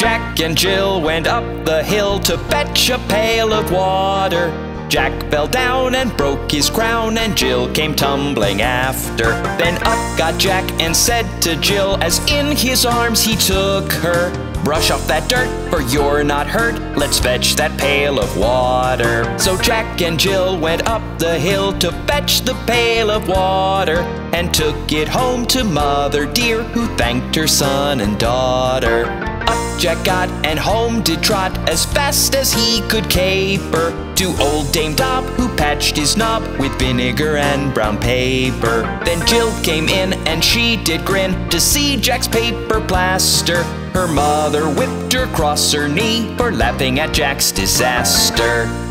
Jack and Jill went up the hill to fetch a pail of water. Jack fell down and broke his crown, and Jill came tumbling after. Then up got Jack and said to Jill, as in his arms he took her, Brush off that dirt, for you're not hurt. Let's fetch that pail of water. So Jack and Jill went up the hill to fetch the pail of water and took it home to Mother Dear, who thanked her son and daughter. Up Jack got and home did trot as fast as he could caper to old Dame Dob, who patched his knob with vinegar and brown paper. Then Jill came in and she did grin to see Jack's paper plaster. Her mother whipped her across her knee for laughing at Jack's disaster.